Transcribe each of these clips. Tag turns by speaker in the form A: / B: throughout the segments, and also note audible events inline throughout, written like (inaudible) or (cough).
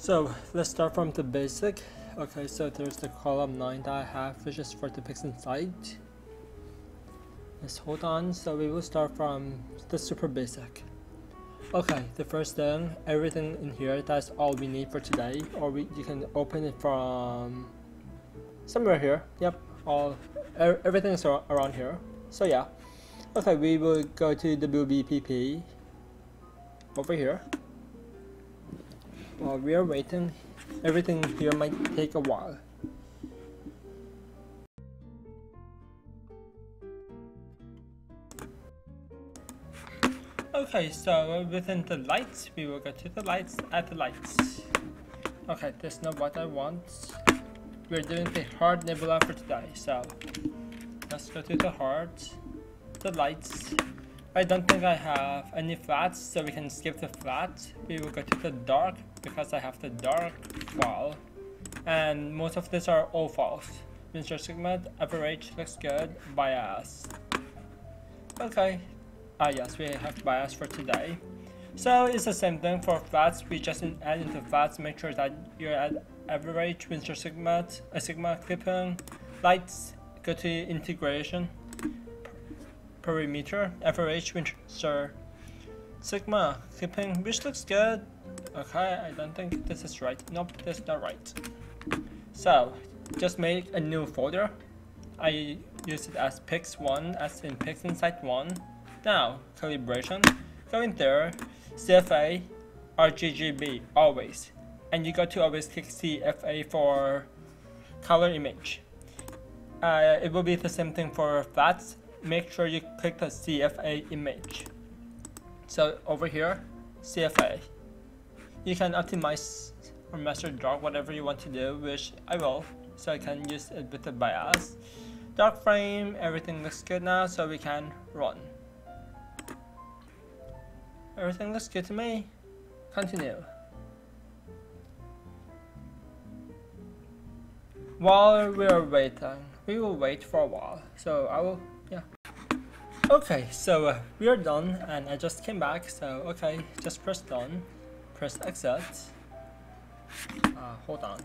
A: So let's start from the basic. Okay, so there's the column 9 that I have, which is for the PixInsight. Let's hold on, so we will start from the super basic. Okay, the first thing, everything in here, that's all we need for today, or we, you can open it from somewhere here. Yep, all er, everything is around here. So yeah, okay, we will go to WBPP over here. While we are waiting, everything here might take a while. Okay, so within the lights, we will go to the lights, at the lights. Okay, that's not what I want. We're doing the Heart Nebula for today, so let's go to the Heart, the lights. I don't think I have any flats, so we can skip the flat. We will go to the dark, because I have the dark file. And most of these are all false. Mr. Sigma, average looks good, bias. Okay, Ah yes, we have bias for today. So it's the same thing for flats, we just add into flats, make sure that you're at average, Windsor Sigma, a Sigma clipping, lights, go to integration, perimeter, average, Windsor Sigma, clipping, which looks good. Okay, I don't think this is right. Nope, this is not right. So, just make a new folder. I use it as pix1, as in PixInsight 1. Now, calibration, go in there, CFA, RGGB, always. And you got to always click CFA for color image. Uh, it will be the same thing for flats. Make sure you click the CFA image. So over here, CFA. You can optimize or master dark whatever you want to do, which I will. So I can use it with the bias. Dark frame, everything looks good now, so we can run. Everything looks good to me. Continue. While we are waiting, we will wait for a while. So I will. Okay, so uh, we are done and I just came back. So okay, just press done. Press exit. Uh, hold on.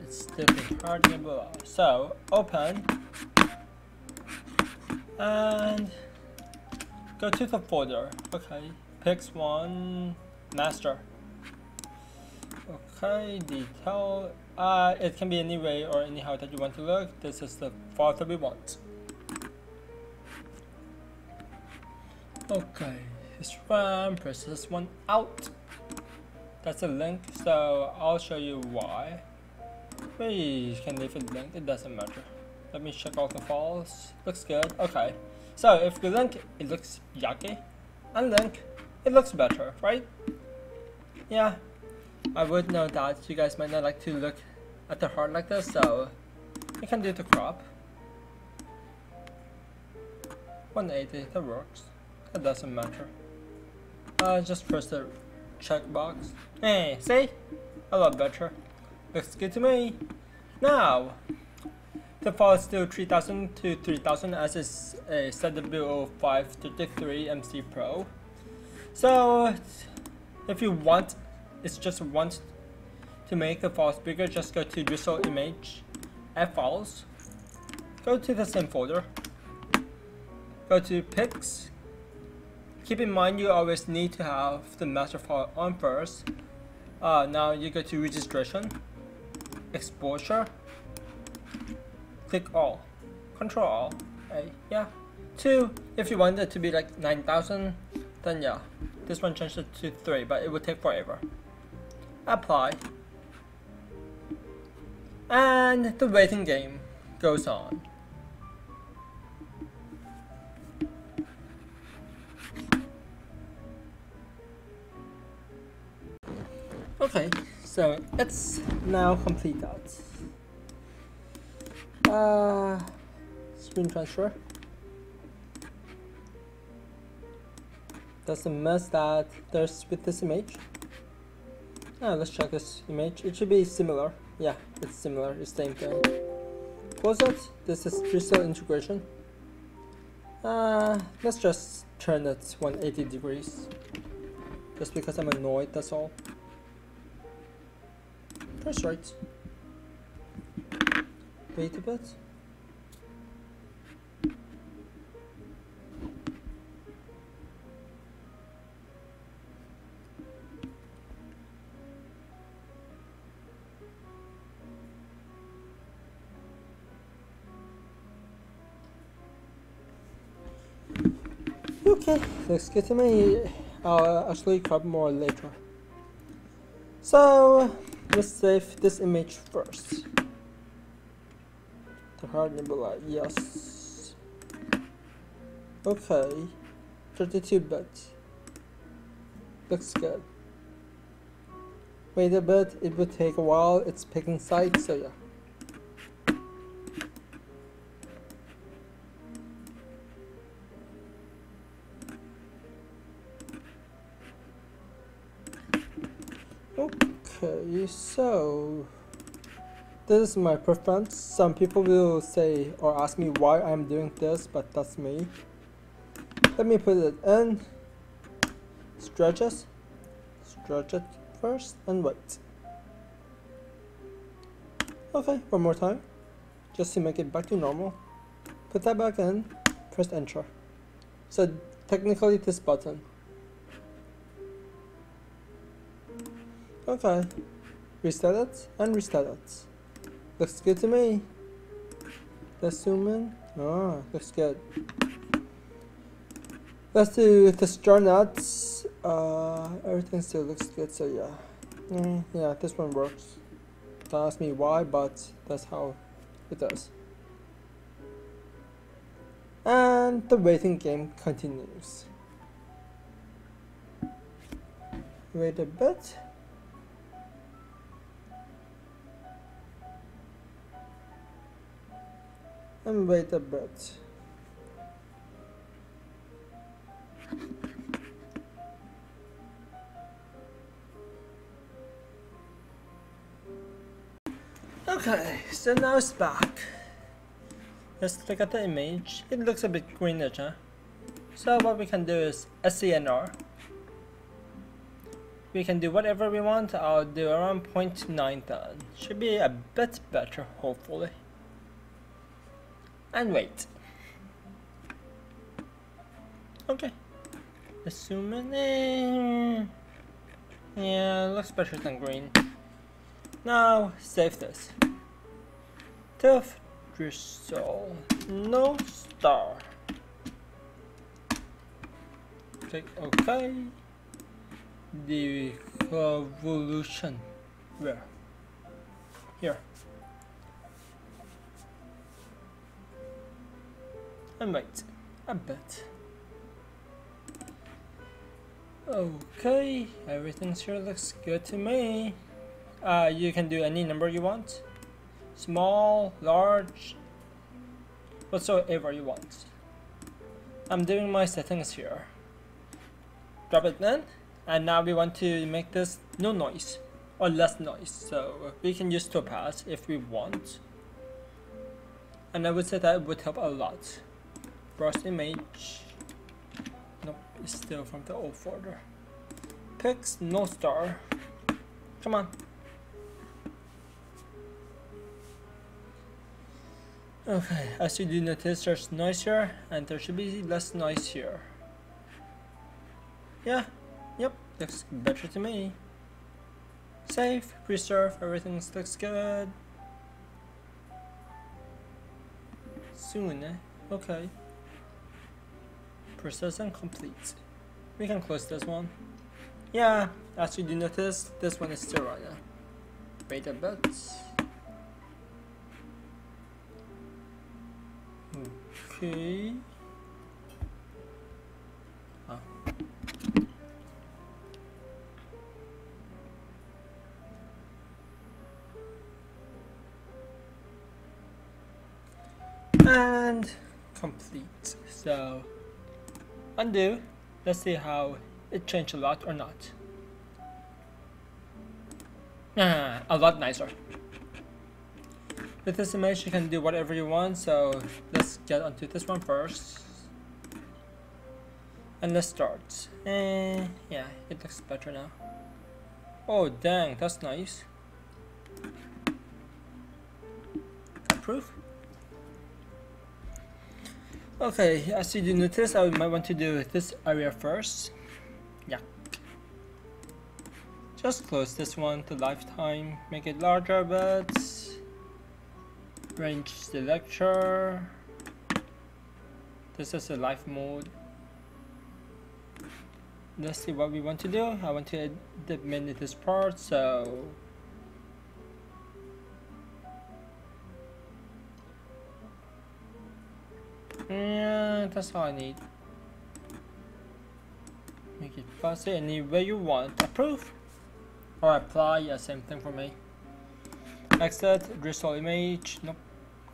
A: It's still hard below. So open and Go to the folder. Okay. Pix one master. Okay, detail. Uh, it can be any way or anyhow that you want to look. This is the file that we want. Okay, this one, press this one out. That's a link, so I'll show you why. We can leave it linked, it doesn't matter. Let me check all the files. Looks good. Okay. So if we link, it looks yucky. Unlink, it looks better, right? Yeah, I would know that you guys might not like to look at the heart like this, so you can do the crop. 180, that works. That doesn't matter. Uh, just press the checkbox. Hey, see? A lot better. Looks good to me. Now, the is still 3000 to 3000 as is a ZWO 533 MC Pro. So if you want, it's just want to make the files bigger, just go to Drizzle Image, Add Files, go to the same folder, go to Pics. Keep in mind you always need to have the master file on first. Uh, now you go to Registration, Exposure, click all, control all, A, yeah. Two, if you want it to be like 9000, then yeah, this one changes to three, but it would take forever. Apply. And the waiting game goes on. Okay, so it's now completed. Uh, screen transfer. That's the mess that there's with this image. Now let's check this image. It should be similar. Yeah, it's similar. It's the same thing. Close it. This is drizzle integration. Uh, let's just turn it 180 degrees. Just because I'm annoyed, that's all. That's right. Wait a bit. Okay, let's get to me. I'll uh, actually cover more later. So, let's save this image first. The Heart Nebula, yes. Okay, 32 bit. Looks good. Wait a bit, it would take a while, it's PixInsight, so yeah. Okay, so this is my preference. Some people will say or ask me why I'm doing this, but that's me. Let me put it in. stretch it, Stretch it first and wait. Okay, one more time. Just to make it back to normal. Put that back in. Press enter. So technically this button. Okay. Restart it and restart it. Looks good to me. Let's zoom in. Oh, looks good. Let's do the star nuts. Uh, everything still looks good, so yeah. Mm, yeah, this one works. Don't ask me why, but that's how it does. And the waiting game continues. Wait a bit. And wait a bit. Okay, so now it's back. Let's look at the image. It looks a bit greenish, huh? So what we can do is SCNR. We can do whatever we want. I'll do around 0.9 then. Should be a bit better, hopefully and wait. Okay. Assuming... Eh, yeah, looks better than green. Now, save this. Tough drizzle. No star. Click OK. The evolution. Where? Here. And might. a bit. Okay, everything sure looks good to me. Uh, you can do any number you want. Small, large, whatsoever you want. I'm doing my settings here. Drop it in, and now we want to make this no noise, or less noise, so we can use topaz if we want. And I would say that would help a lot. Brush image. Nope, it's still from the old folder. Pix, no star. Come on. Okay, as you do notice there's noise here and there should be less noise here. Yeah, yep, looks better to me. Save, preserve, everything looks good. Soon, eh? Okay. Processing complete. We can close this one. Yeah, as you do notice, this one is still running. Wait a bit. Okay. Ah. And complete. So undo. Let's see how it changed a lot or not. Ah, (laughs) a lot nicer. With this image, you can do whatever you want, so let's get onto this one first. And let's start. Eh, yeah, it looks better now. Oh, dang, that's nice. Approve. Okay, as you notice, I might want to do this area first. Yeah. Just close this one to lifetime, make it larger, but range selector. This is a life mode. Let's see what we want to do. I want to edit this part, so Yeah, that's all I need. Make it fuzzy any way you want. Approve or apply. Yeah, same thing for me. Exit, restore image. Nope.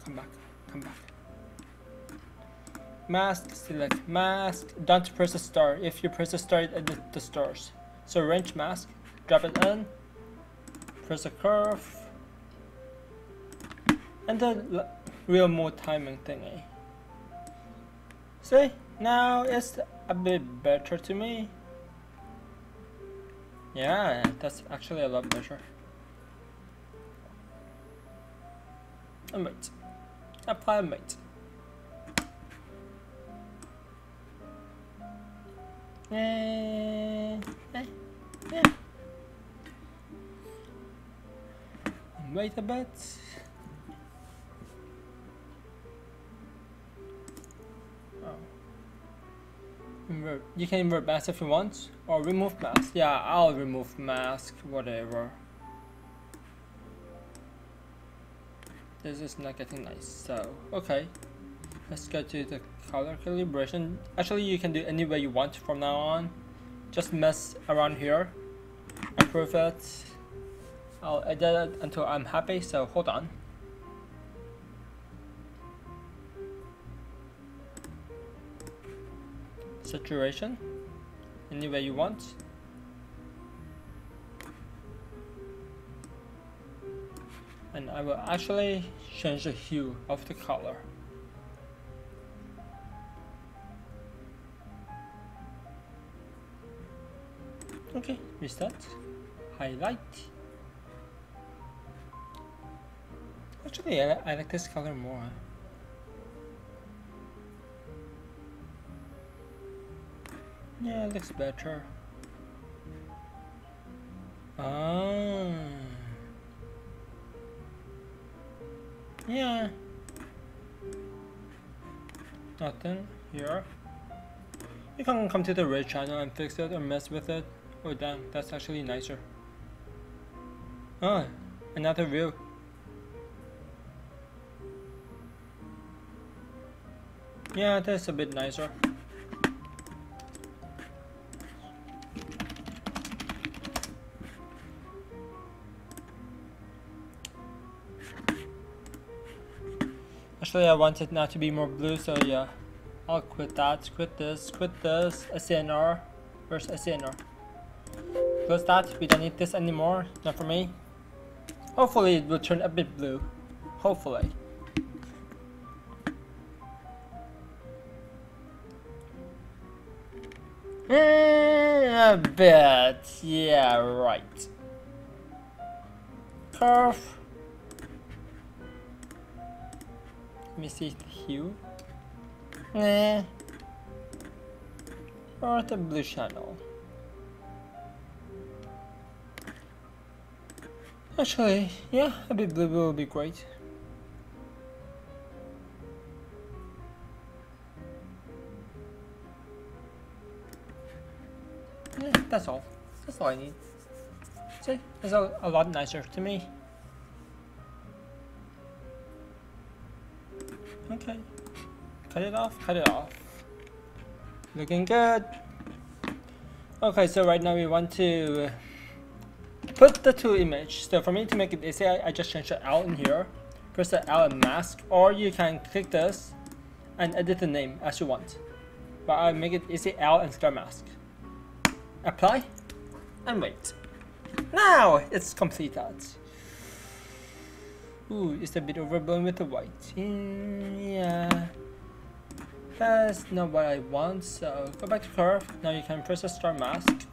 A: Come back. Come back. Mask, select mask. Don't press the star. If you press the star, it edits the stars. So range mask, drop it in, press a curve, and the real mode timing thingy. See, now it's a bit better to me. Yeah, that's actually a lot better. And wait. Apply mate. Eh, eh, eh. Wait a bit. You can invert mask if you want, or remove mask. Yeah, I'll remove mask, whatever. This is not getting nice, so, okay. Let's go to the color calibration. Actually, you can do any way you want from now on. Just mess around here. Improve it. I'll edit it until I'm happy, so hold on. Saturation any way you want. And I will actually change the hue of the color. Okay reset. Highlight. Actually I, I like this color more Yeah, it looks better. Ah. Yeah. Nothing here. You can come to the red channel and fix it or mess with it. Oh damn, that's actually nicer. Ah, another view. Yeah, that's a bit nicer. Actually, I want it now to be more blue, so yeah. I'll quit that, quit this, quit this, SCNR. Where's SCNR? Close that, we don't need this anymore, not for me. Hopefully it will turn a bit blue. Hopefully. Eh, a bit, yeah, right. Curve. The hue. Nah. Or the blue channel. Actually, yeah, a bit blue will be great. Yeah, that's all. That's all I need. See, it's a, a lot nicer to me. Okay. Cut it off, cut it off. Looking good. Okay, so right now we want to put the two image. So for me to make it easy, I, I just change the L in here. Press the L and mask, or you can click this and edit the name as you want. But I make it easy L and star mask. Apply and wait. Now it's completed. Ooh, it's a bit overblown with the white. Yeah. That's not what I want, so go back to curve. Now you can press the star mask.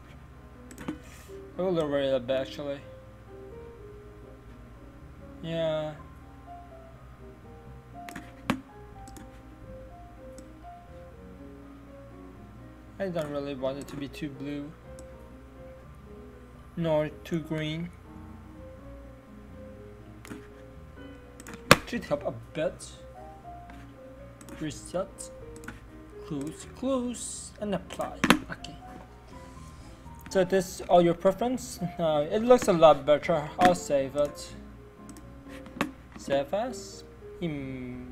A: I will lower it a bit actually. Yeah. I don't really want it to be too blue. Nor too green. Should help a bit. Reset, close, close, and apply. Okay. So this all your preference. Uh, it looks a lot better. I'll save it. Save as image.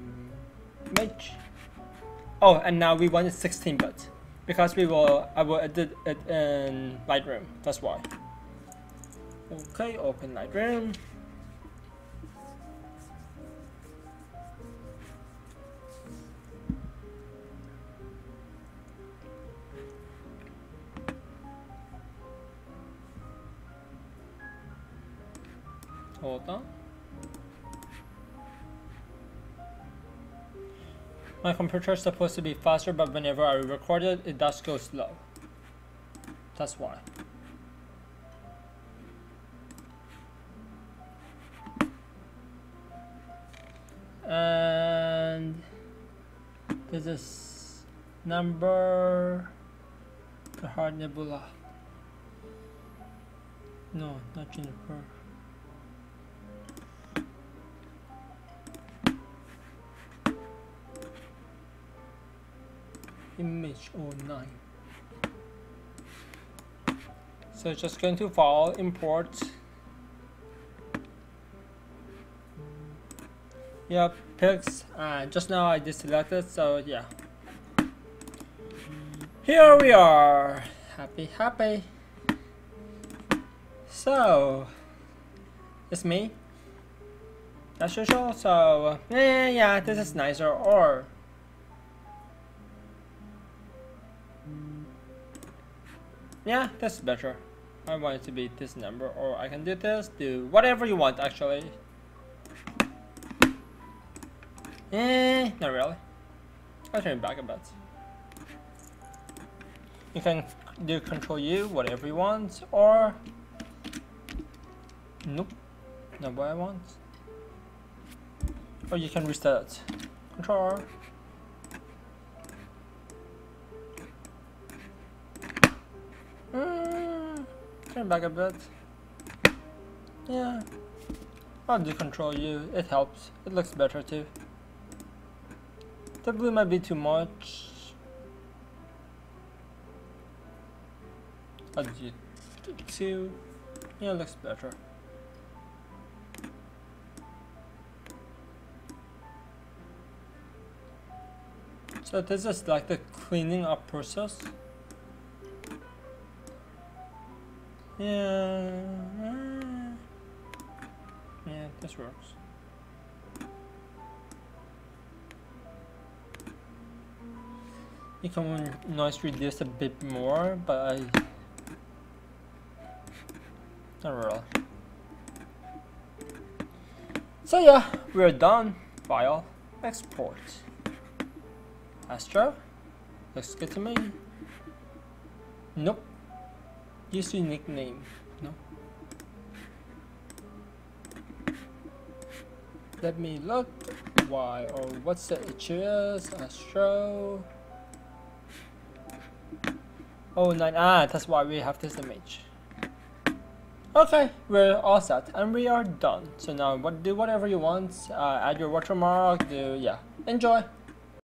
A: Oh, and now we want it 16 bit because we will. I will edit it in Lightroom. That's why. Okay, open Lightroom. My computer is supposed to be faster, but whenever I record it, it does go slow. That's why. And this is number the Heart Nebula. No, not Juniper. Image 09 so just going to file import. Yeah pics. Uh, just now I deselected so yeah. Here we are. Happy happy. So it's me. As usual so eh, yeah this is nicer. Or Yeah, that's better. I want it to be this number, or I can do this, do whatever you want actually. Eh, not really. I'll turn it back a bit. You can do control U, whatever you want, or nope, not what I want. Or you can reset it. Control R. back a bit. Yeah. I'll do control U. It helps. It looks better too. The blue might be too much. I'll do two. Yeah, looks better. So this is like the cleaning up process. Yeah. Yeah, this works. You can noise reduce a bit more, but I not really. So yeah, we're done. File, export. Astro, looks good to me. Nope. Use your nickname, no? Let me look. Why or what's the HS? Astro. Oh nine. Ah, that's why we have this image. Okay, we're all set and we are done. So now, what do whatever you want. Uh, add your watermark. Do yeah. Enjoy.